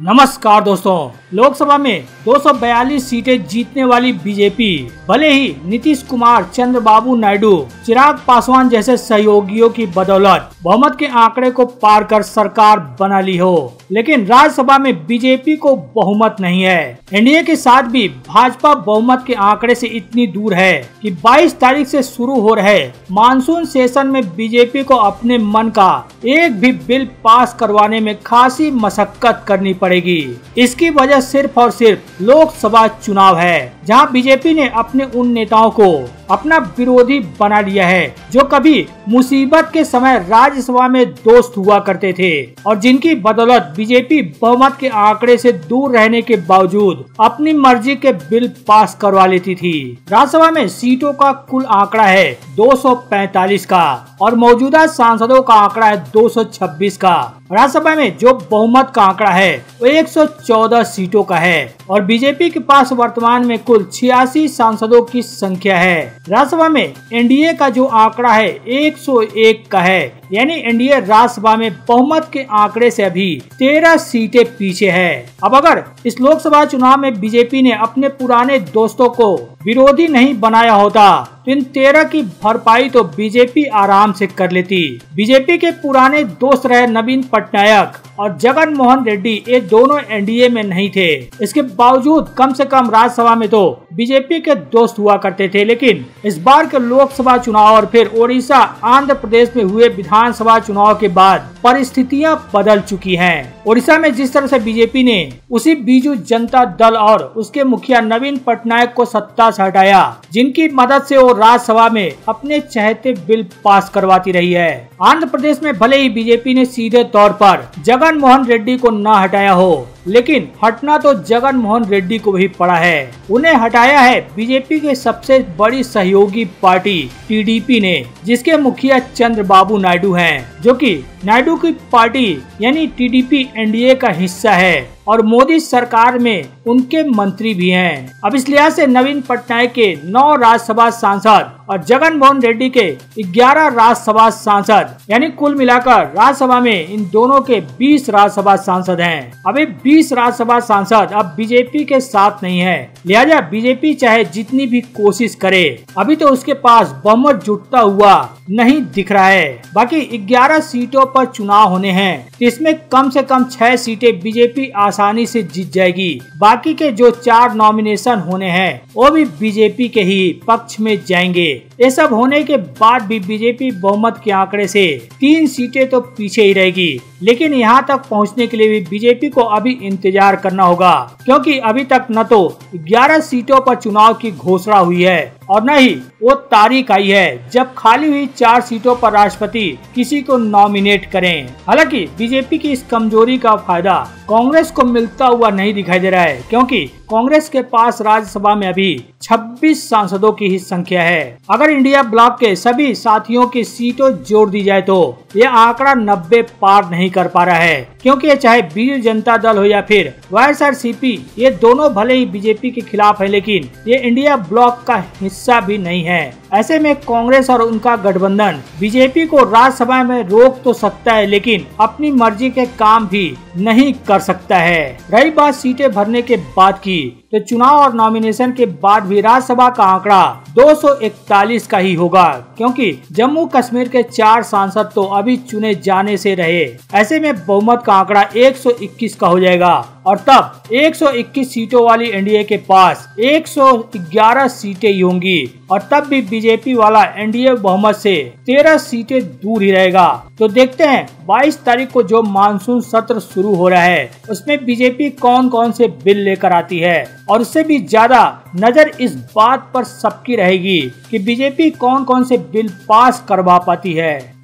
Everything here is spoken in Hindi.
नमस्कार दोस्तों। लोकसभा में 242 सीटें जीतने वाली बीजेपी। भले ही नीतीश कुमार, चंद्रबाबू नायडू, चिराग पासवान जैसे सहयोगियों की बदौलत बहुमत के आंकड़े को पार कर सरकार बना ली हो, लेकिन राज्यसभा में बीजेपी को बहुमत नहीं है। एनडीए के साथ भी भाजपा बहुमत के आंकड़े से इतनी दूर है कि 22 तारीख से शुरू हो रहे मानसून सेशन में बीजेपी को अपने मन का एक भी बिल पास करवाने में खासी मशक्कत करनी पड़ेगी। इसकी वजह सिर्फ़ और सिर्फ़ लोकसभा चुनाव है जहाँ बीजेपी ने अपने उन नेताओं को अपना विरोधी बना लिया है, जो कभी मुसीबत के समय राज्यसभा में दोस्त हुआ करते थे और जिनकी बदौलत बीजेपी बहुमत के आंकड़े से दूर रहने के बावजूद अपनी मर्ज़ी के बिल पास करवा लेती थी। राज्यसभा में सीटों का कुल आंकड़ा है 245 का और मौजूदा सांसदों का आंकड़ा है 226 का। राज्यसभा में जो बहुमत का आंकड़ा है, वो 114 सीटों का है और बीजेपी के पास वर्तमान में कुल छियासी सांसदों की संख्या है। राज्यसभा में एनडीए का जो आंकड़ा है 101 का है। यानी एनडीए राज्यसभा में बहुमत के आंकड़े से अभी 13 सीटें पीछे है। अब अगर इस लोकसभा चुनाव में बीजेपी ने अपने पुराने दोस्तों को विरोधी नहीं बनाया होता तो इन तेरह की भरपाई तो बीजेपी आराम से कर लेती। बीजेपी के पुराने दोस्त रहे नवीन पटनायक। और जगन मोहन रेड्डी ये दोनों एनडीए में नहीं थे। इसके बावजूद कम से कम राज्यसभा में तो बीजेपी के दोस्त हुआ करते थे, लेकिन इस बार के लोकसभा चुनाव और फिर ओडिशा, आंध्र प्रदेश में हुए विधानसभा चुनाव के बाद परिस्थितियाँ बदल चुकी हैं। ओडिशा में जिस तरह से बीजेपी ने उसी बीजू जनता दल और उसके मुखिया नवीन पटनायक को सत्ता से हटाया, जिनकी मदद से वो राज्यसभा में अपने चाहते बिल पास करवाती रही है। आंध्र प्रदेश में भले ही बीजेपी ने सीधे तौर पर जगन मोहन रेड्डी को न हटाया हो। लेकिन हटना तो जगन मोहन रेड्डी को भी पड़ा है उन्हें हटाया है बीजेपी के सबसे बड़ी सहयोगी पार्टी, टीडीपी ने, जिसके मुखिया चंद्रबाबू नायडू हैं, जो कि नायडू की पार्टी, यानी टीडीपी एनडीए का हिस्सा है, और मोदी सरकार में उनके मंत्री भी हैं। अब इस लिहाज से नवीन पटनायक के नौ राज्यसभा सांसद और जगन मोहन रेड्डी के 11 राज्यसभा सांसद, यानी कुल मिलाकर राज्यसभा में इन दोनों के 20 राज्यसभा सांसद हैं। अभी 20 राज्यसभा सांसद अब बीजेपी के साथ नहीं है। लिहाजा बीजेपी चाहे जितनी भी कोशिश करे, अभी तो उसके पास बहुमत जुटता हुआ नहीं दिख रहा है। बाकी 11 सीटों पर चुनाव होने हैं। इसमें कम से कम छह सीटें बीजेपी आसानी से जीत जाएगी। बाकी के जो चार नॉमिनेशन होने हैं, वो भी बीजेपी के ही पक्ष में जाएँगे। ये सब होने के बाद भी बीजेपी बहुमत के आंकड़े से तीन सीटें तो पीछे ही रहेगी। लेकिन यहाँ तक पहुँचने के लिए भी बीजेपी को अभी इंतज़ार करना होगा, क्योंकि अभी तक न तो 11 सीटों पर चुनाव की घोषणा हुई है और न ही वो तारीख आई है जब खाली हुई चार सीटों पर राष्ट्रपति किसी को नॉमिनेट करें। हालाँकि बीजेपी की इस कमज़ोरी का फ़ायदा कांग्रेस को मिलता हुआ नहीं दिखाई दे रहा है, क्योंकि कांग्रेस के पास राज्यसभा में अभी 26 सांसदों की ही संख्या है। अगर इंडिया ब्लॉक के सभी साथियों की सीटों जोड़ दी जाए तो ये आंकड़ा 90 पार नहीं कर पा रहा है। क्योंकि ये चाहे बीजू जनता दल हो या फिर वाईएसआरसीपी ये दोनों भले ही बीजेपी के खिलाफ है, लेकिन ये इंडिया ब्लॉक का हिस्सा भी नहीं है। ऐसे में कांग्रेस और उनका गठबंधन, बीजेपी को राज्यसभा में रोक तो सकता है, लेकिन अपनी मर्ज़ी के काम भी नहीं कर सकता है। रही बात सीटें भरने के बाद की। तो चुनाव और नॉमिनेशन के बाद भी राज्यसभा का आंकड़ा 241 का ही होगा, क्योंकि जम्मू कश्मीर के चार सांसद तो अभी चुने जाने से रहे। ऐसे में बहुमत का आंकड़ा 121 का हो जाएगा, और तब 121 सीटों वाली एनडीए के पास 111 सीटें ही होंगी, और तब भी बीजेपी वाला एनडीए बहुमत से 13 सीटें दूर ही रहेगा। तो देखते हैं 22 तारीख को जो मानसून सत्र शुरू हो रहा है, उसमें बीजेपी कौन कौन से बिल लेकर आती है। और उससे भी ज़्यादा नज़र इस बात पर सबकी रहेगी कि बीजेपी कौन कौन से बिल पास करवा पाती है।